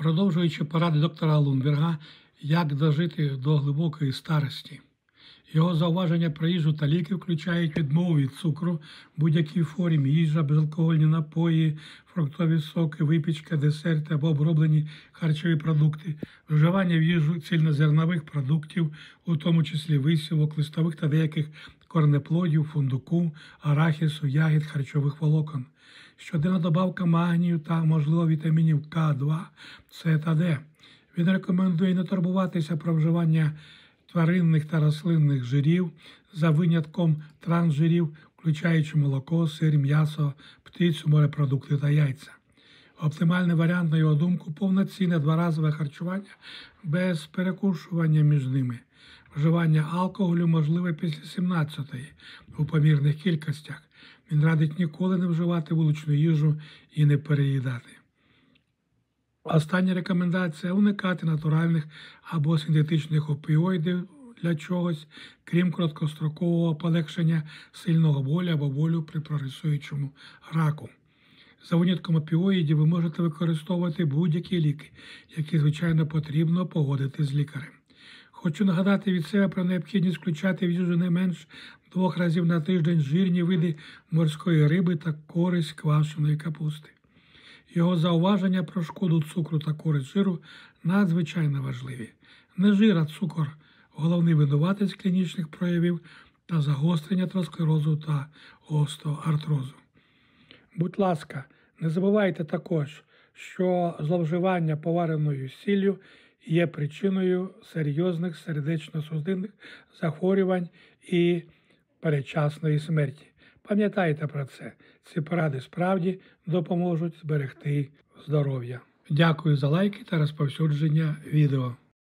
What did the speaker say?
продовжуючи поради доктора Лунберга, як дожити до глибокої старості. Його зауваження про їжу та ліки включають відмову від цукру, будь-якій формі, їжа, безалкогольні напої, фруктові соки, випічка, десерти або оброблені харчові продукти, вживання в їжу цільнозернових продуктів, у тому числі висівок, листових та деяких корнеплодів, фундуку, арахісу, ягід, харчових волокон. Щоденна добавка магнію та, можливо, вітамінів К2, С та Д. Він рекомендує не турбуватися про вживання тваринних та рослинних жирів за винятком трансжирів, включаючи молоко, сир, м'ясо, птицю, морепродукти та яйця. Оптимальний варіант, на його думку, повноцінне дворазове харчування без перекушування між ними. Вживання алкоголю можливе після 17-ї у помірних кількостях. Він радить ніколи не вживати вуличну їжу і не переїдати. Остання рекомендація уникати натуральних або синтетичних опіоїдів для чогось, крім короткострокового полегшення сильного болю або болю при прогресуючому раку. За винятком опіоїдів ви можете використовувати будь-які ліки, які, звичайно, потрібно погодити з лікарем. Хочу нагадати від себе про необхідність включати в їжу не менш двох разів на тиждень жирні види морської риби та користь квашеної капусти. Його зауваження про шкоду цукру та користь жиру надзвичайно важливі. Не жир, а цукор головний винуватець клінічних проявів та загострення атеросклерозу та остеоартрозу. Будь ласка, не забувайте також, що зловживання повареною сіллю є причиною серйозних сердечно-судинних захворювань і передчасної смерті. Пам'ятайте про це. Ці поради справді допоможуть зберегти здоров'я. Дякую за лайки та розповсюдження відео.